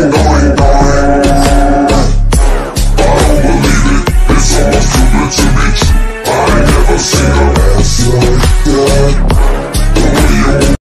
Listen.